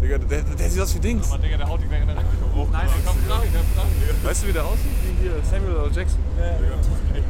Digga, der, der sieht aus wie Dings. Aber Digga, der haut die gleich in der Rechnung hoch. Nein, der kommt gar der kommt gar. Weißt du, wie der aussieht? Wie hier Samuel L. Jackson. Ja, Digga, das ist echt